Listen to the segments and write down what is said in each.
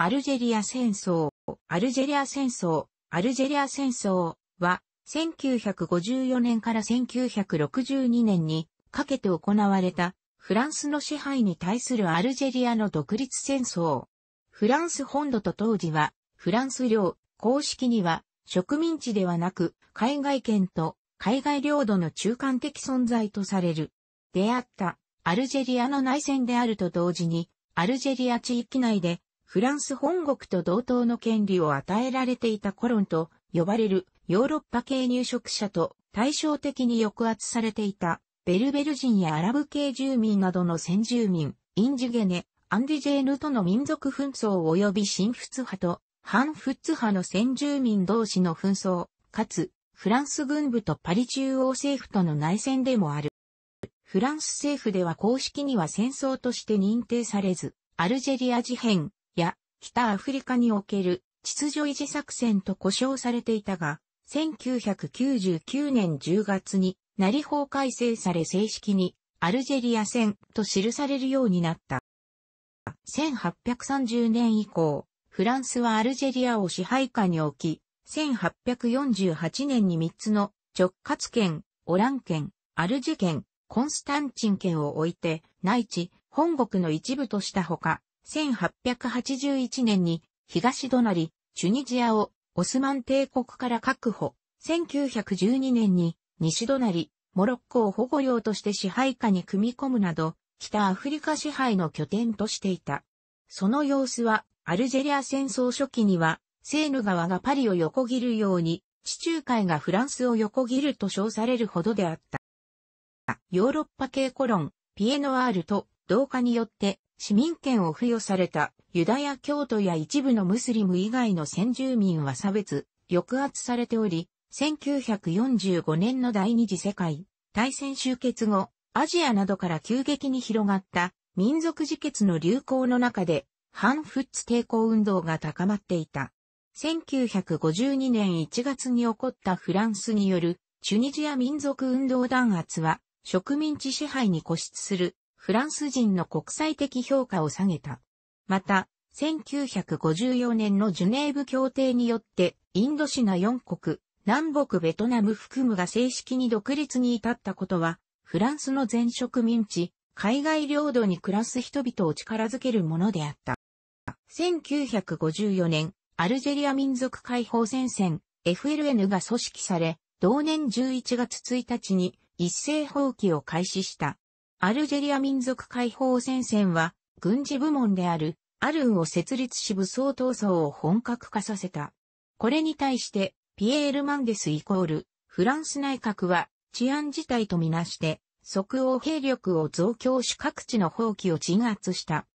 アルジェリア戦争、アルジェリア戦争、アルジェリア戦争は、1954年から1962年にかけて行われたフランスの支配に対するアルジェリアの独立戦争。フランス本土と当時はフランス領、公式には植民地ではなく海外権と海外領土の中間的存在とされる。出会ったアルジェリアの内戦であると同時にアルジェリア地域内でフランス本国と同等の権利を与えられていたコロンと呼ばれるヨーロッパ系入植者と対照的に抑圧されていたベルベル人やアラブ系住民などの先住民、インジュゲネ、アンディジェーヌとの民族紛争及び新仏派と反仏派の先住民同士の紛争、かつフランス軍部とパリ中央政府との内戦でもある。フランス政府では公式には戦争として認定されず、アルジェリア事変、や北アフリカにおける秩序維持作戦と呼称されていたが、1999年10月に、成法改正され正式に、アルジェリア戦と記されるようになった。1830年以降、フランスはアルジェリアを支配下に置き、1848年に3つの直轄権、オラン県、アルジェ県、コンスタンチン県を置いて、内地、本国の一部としたほか、1881年に東隣、チュニジアをオスマン帝国から確保。1912年に西隣、モロッコを保護領として支配下に組み込むなど、北アフリカ支配の拠点としていた。その様子は、アルジェリア戦争初期には、セーヌ川がパリを横切るように、地中海がフランスを横切ると称されるほどであった。ヨーロッパ系コロン、ピエノワールと同化によって市民権を付与されたユダヤ教徒や一部のムスリム以外の先住民は差別、抑圧されており、1945年の第二次世界大戦終結後、アジアなどから急激に広がった民族自決の流行の中で、反フッツ抵抗運動が高まっていた。1952年1月に起こったフランスによるチュニジア民族運動弾圧は植民地支配に固執するフランス人の国際的評価を下げた。また、1954年のジュネーブ協定によって、インドシナ4国、南北ベトナム含むが正式に独立に至ったことは、フランスの全植民地、海外領土に暮らす人々を力づけるものであった。1954年、アルジェリア民族解放戦線 FLN が組織され、同年11月1日に一斉放棄を開始した。アルジェリア民族解放戦線は、軍事部門であるアルンを設立し武装闘争を本格化させた。これに対して、ピエール・マンデスイコール、フランス内閣は治安事態とみなして、即応兵力を増強し各地の放棄を鎮圧した。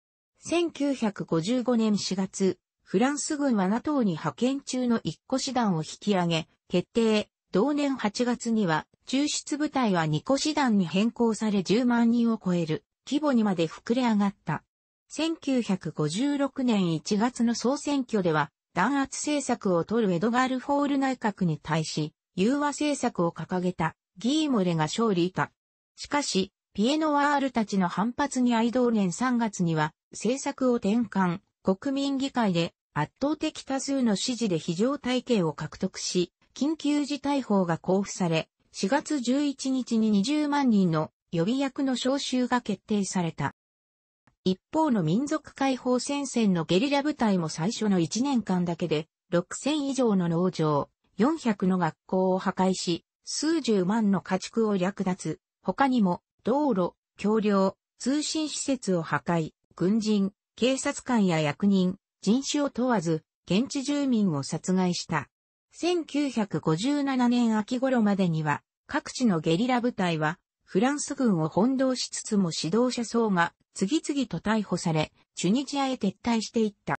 1955年4月、フランス軍は NATO に派遣中の一個師団を引き上げ、決定。同年8月には抽出部隊は2個師団に変更され10万人を超える規模にまで膨れ上がった。1956年1月の総選挙では弾圧政策を取るエドガール・フォール内閣に対し、融和政策を掲げたギー・モレが勝利した。しかし、ピエ・ノワールたちの反発に遭い同年3月には政策を転換、国民議会で圧倒的多数の支持で非常大権を獲得し、緊急事態法が公布され、4月11日に20万人の予備役の招集が決定された。一方の民族解放戦線のゲリラ部隊も最初の1年間だけで6000以上の農場、400の学校を破壊し、数十万の家畜を略奪、他にも道路、橋梁、通信施設を破壊、軍人、警察官や役人、人種を問わず、現地住民を殺害した。1957年秋頃までには、各地のゲリラ部隊は、フランス軍を翻弄しつつも指導者層が次々と逮捕され、チュニジアへ撤退していった。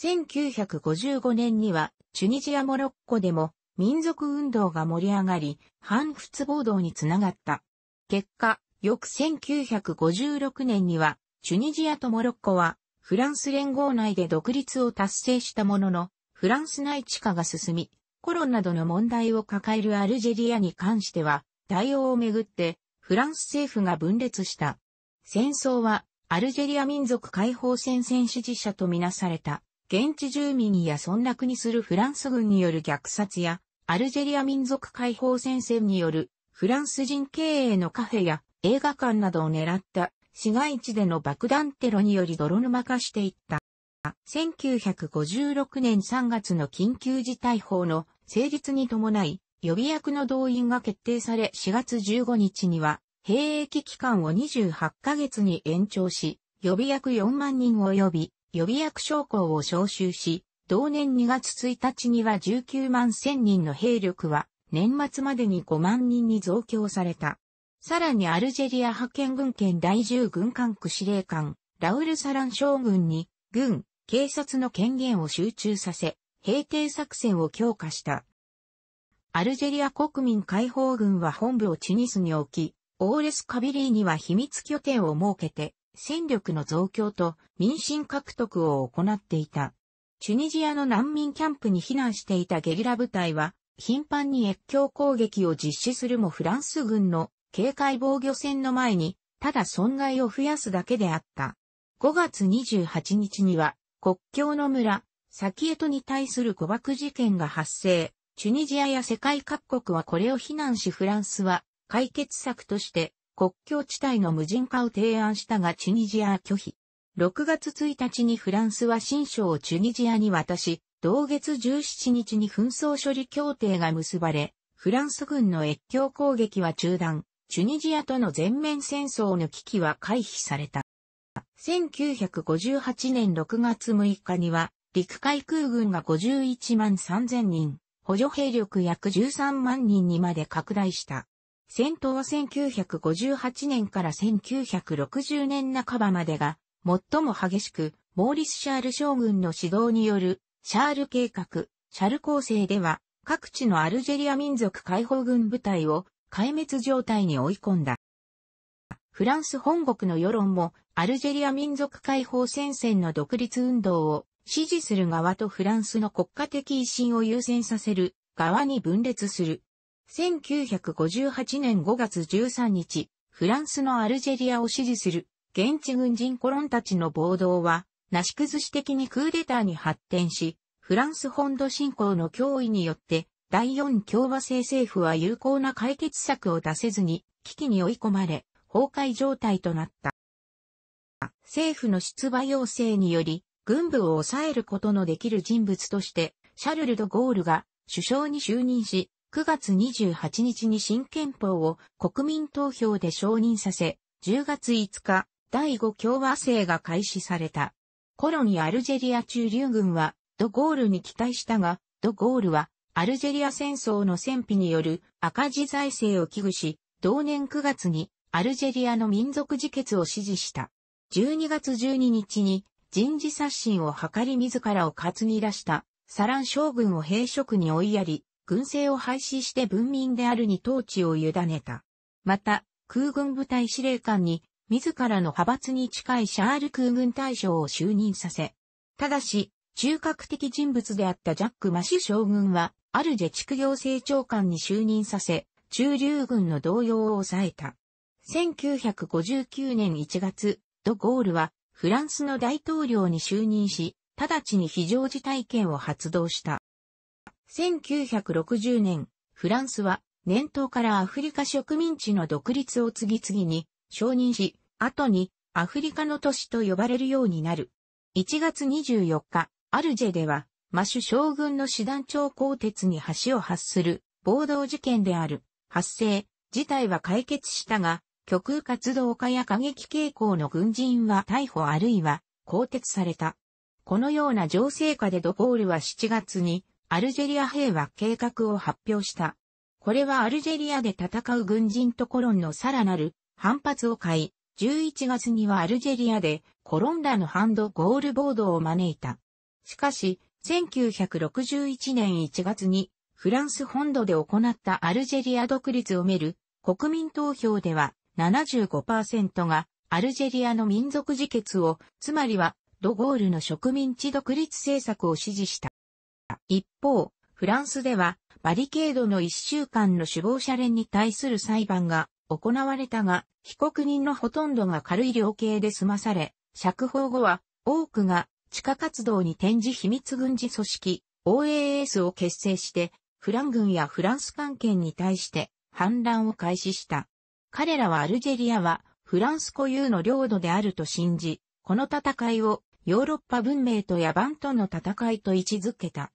1955年には、チュニジア・モロッコでも民族運動が盛り上がり、反仏暴動につながった。結果、翌1956年には、チュニジアとモロッコは、フランス連合内で独立を達成したものの、フランス内地化が進み、コロンなどの問題を抱えるアルジェリアに関しては、対応をめぐって、フランス政府が分裂した。戦争は、アルジェリア民族解放戦線支持者とみなされた、現地住民や村落にするフランス軍による虐殺や、アルジェリア民族解放戦線によるフランス人経営のカフェや映画館などを狙った市街地での爆弾テロにより泥沼化していった。1956年3月の緊急事態法の成立に伴い、予備役の動員が決定され4月15日には、兵役期間を28ヶ月に延長し、予備役4万人を呼び、予備役将校を招集し、同年2月1日には19万1000人の兵力は、年末までに5万人に増強された。さらにアルジェリア派遣軍権第10軍管区司令官、ラウル・サラン将軍に、軍、警察の権限を集中させ、平定作戦を強化した。アルジェリア国民解放軍は本部をチュニスに置き、オーレス・カビリーには秘密拠点を設けて、戦力の増強と民心獲得を行っていた。チュニジアの難民キャンプに避難していたゲリラ部隊は、頻繁に越境攻撃を実施するもフランス軍の警戒防御戦の前に、ただ損害を増やすだけであった。5月28日には、国境の村、サキエトに対する誤爆事件が発生。チュニジアや世界各国はこれを非難しフランスは解決策として国境地帯の無人化を提案したがチュニジアは拒否。6月1日にフランスは新章をチュニジアに渡し、同月17日に紛争処理協定が結ばれ、フランス軍の越境攻撃は中断、チュニジアとの全面戦争の危機は回避された。1958年6月6日には、陸海空軍が51万3000人、補助兵力約13万人にまで拡大した。戦闘は1958年から1960年半ばまでが最も激しく、モーリス・シャール将軍の指導によるシャール計画、シャル構成では各地のアルジェリア民族解放軍部隊を壊滅状態に追い込んだ。フランス本国の世論もアルジェリア民族解放戦線の独立運動を支持する側とフランスの国家的威信を優先させる側に分裂する。1958年5月13日、フランスのアルジェリアを支持する現地軍人コロンたちの暴動は、なし崩し的にクーデターに発展し、フランス本土侵攻の脅威によって第四共和制政府は有効な解決策を出せずに危機に追い込まれ、崩壊状態となった。政府の出馬要請により、軍部を抑えることのできる人物として、シャルル・ド・ゴールが首相に就任し、9月28日に新憲法を国民投票で承認させ、10月5日、第5共和制が開始された。コロニアルジェリア駐留軍は、ド・ゴールに期待したが、ド・ゴールは、アルジェリア戦争の戦費による赤字財政を危惧し、同年9月にアルジェリアの民族自決を支持した。12月12日に人事刷新を図り自らを担ぎ出したサラン将軍を兵職に追いやり、軍政を廃止して文民であるに統治を委ねた。また、空軍部隊司令官に自らの派閥に近いシャール空軍大将を就任させ、ただし、中核的人物であったジャック・マシュ将軍は、アルジェ地区行政長官に就任させ、中流軍の動揺を抑えた。1959年1月、ド・ゴールはフランスの大統領に就任し、直ちに非常事態権を発動した。1960年、フランスは年頭からアフリカ植民地の独立を次々に承認し、後にアフリカの都市と呼ばれるようになる。1月24日、アルジェでは、マシュ将軍の師団長鋼鉄に橋を発する暴動事件である発生、事態は解決したが、極右活動家や過激傾向の軍人は逮捕あるいは更迭された。このような情勢下でドゴールは7月にアルジェリア平和計画を発表した。これはアルジェリアで戦う軍人とコロンのさらなる反発を買い、11月にはアルジェリアでコロンラのハンドゴールボードを招いた。しかし、1961年1月にフランス本土で行ったアルジェリア独立をめる国民投票では75%がアルジェリアの民族自決を、つまりはドゴールの植民地独立政策を支持した。一方、フランスではバリケードの1週間の首謀者連に対する裁判が行われたが、被告人のほとんどが軽い量刑で済まされ、釈放後は多くが地下活動に転じ秘密軍事組織 OAS を結成して、フラン軍やフランス関係に対して反乱を開始した。彼らはアルジェリアはフランス固有の領土であると信じ、この戦いをヨーロッパ文明と野蛮との戦いと位置づけた。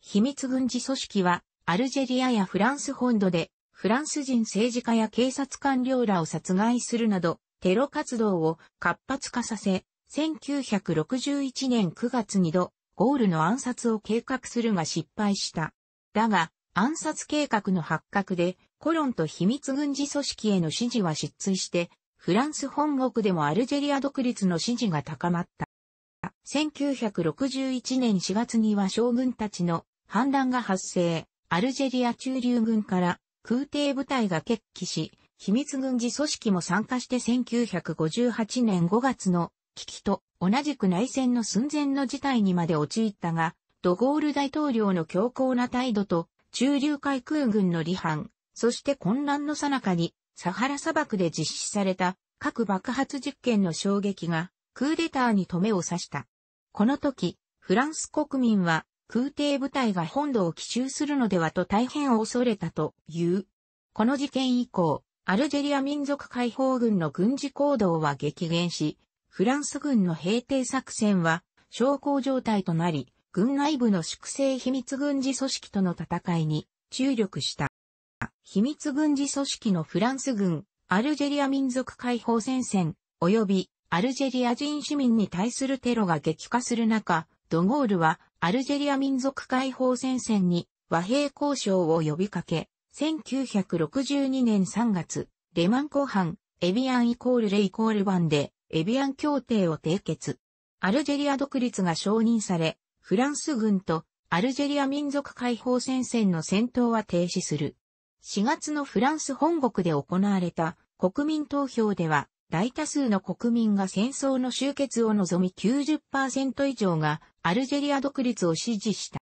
秘密軍事組織はアルジェリアやフランス本土でフランス人政治家や警察官僚らを殺害するなど、テロ活動を活発化させ、1961年9月に度、ゴールの暗殺を計画するが失敗した。だが、暗殺計画の発覚で、コロンと秘密軍事組織への支持は失墜して、フランス本国でもアルジェリア独立の支持が高まった。1961年4月には将軍たちの反乱が発生、アルジェリア駐留軍から空挺部隊が決起し、秘密軍事組織も参加して1958年5月の危機と同じく内戦の寸前の事態にまで陥ったが、ドゴール大統領の強硬な態度と中流海空軍の離反、そして混乱の最中にサハラ砂漠で実施された核爆発実験の衝撃がクーデターに止めを刺した。この時、フランス国民は空挺部隊が本土を奇襲するのではと大変恐れたという。この事件以降、アルジェリア民族解放軍の軍事行動は激減し、フランス軍の平定作戦は小康状態となり、軍内部の粛清秘密軍事組織との戦いに注力した。秘密軍事組織のフランス軍、アルジェリア民族解放戦線、及びアルジェリア人市民に対するテロが激化する中、ドゴールはアルジェリア民族解放戦線に和平交渉を呼びかけ、1962年3月、レマン公判、エビアンイコールレイコール版で、エビアン協定を締結。アルジェリア独立が承認され、フランス軍とアルジェリア民族解放戦線の戦闘は停止する。4月のフランス本国で行われた国民投票では、大多数の国民が戦争の終結を望み90%以上がアルジェリア独立を支持した。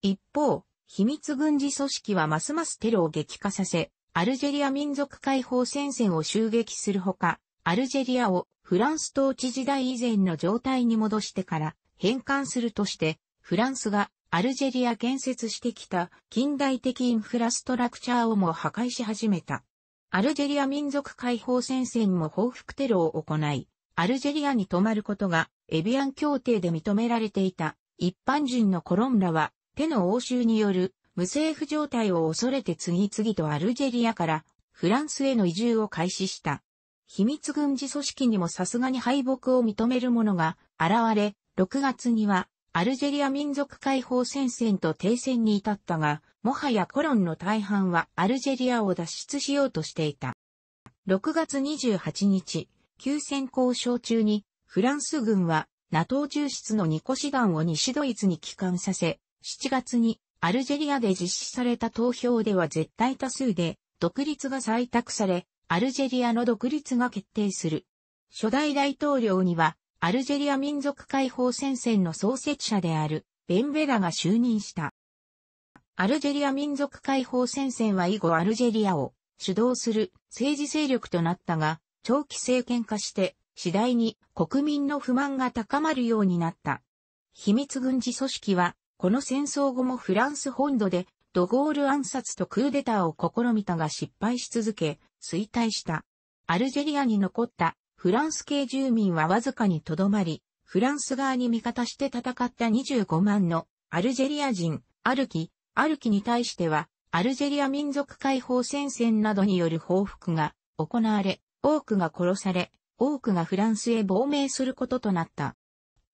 一方、秘密軍事組織はますますテロを激化させ、アルジェリア民族解放戦線を襲撃するほか、アルジェリアをフランス統治時代以前の状態に戻してから返還するとして、フランスがアルジェリア建設してきた近代的インフラストラクチャーをも破壊し始めた。アルジェリア民族解放戦線も報復テロを行い、アルジェリアに泊まることがエビアン協定で認められていた一般人のコロンラは手の応酬による無政府状態を恐れて次々とアルジェリアからフランスへの移住を開始した。秘密軍事組織にもさすがに敗北を認める者が現れ、6月にはアルジェリア民族解放戦線と停戦に至ったが、もはやコロンの大半はアルジェリアを脱出しようとしていた。6月28日、休戦交渉中にフランス軍は NATO 重出のニコ師団を西ドイツに帰還させ、7月にアルジェリアで実施された投票では絶対多数で独立が採択され、アルジェリアの独立が決定する。初代大統領にはアルジェリア民族解放戦線の創設者であるベンベラが就任した。アルジェリア民族解放戦線は以後アルジェリアを主導する政治勢力となったが、長期政権化して次第に国民の不満が高まるようになった。秘密軍事組織は、この戦争後もフランス本土でドゴール暗殺とクーデターを試みたが失敗し続け、衰退した。アルジェリアに残ったフランス系住民はわずかにとどまり、フランス側に味方して戦った25万のアルジェリア人、アルキ、アルキに対しては、アルジェリア民族解放戦線などによる報復が行われ、多くが殺され、多くがフランスへ亡命することとなった。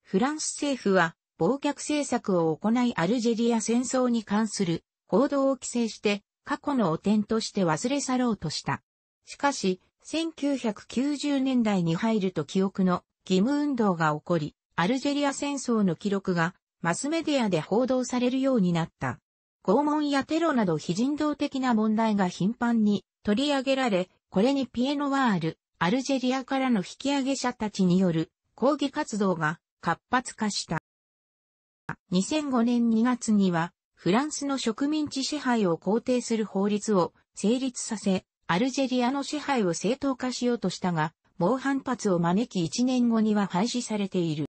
フランス政府は、暴虐政策を行いアルジェリア戦争に関する報道を規制して、過去の汚点として忘れ去ろうとした。しかし、1990年代に入ると記憶の義務運動が起こり、アルジェリア戦争の記録がマスメディアで報道されるようになった。拷問やテロなど非人道的な問題が頻繁に取り上げられ、これにピエノワール、アルジェリアからの引き上げ者たちによる抗議活動が活発化した。2005年2月には、フランスの植民地支配を肯定する法律を成立させ、アルジェリアの支配を正当化しようとしたが、猛反発を招き1年後には廃止されている。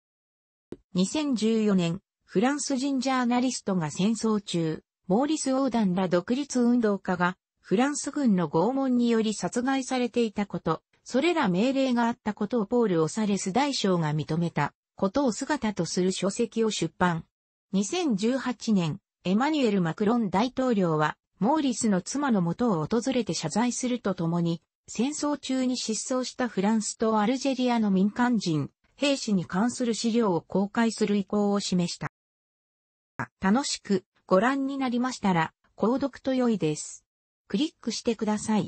2014年、フランス人ジャーナリストが戦争中、モーリス・オーダンら独立運動家が、フランス軍の拷問により殺害されていたこと、それら命令があったことをポール・オサレス大将が認めたことを姿とする書籍を出版。2018年、エマニュエル・マクロン大統領は、モーリスの妻の元を訪れて謝罪するとともに、戦争中に失踪したフランスとアルジェリアの民間人、兵士に関する資料を公開する意向を示した。楽しくご覧になりましたら、購読と良いです。クリックしてください。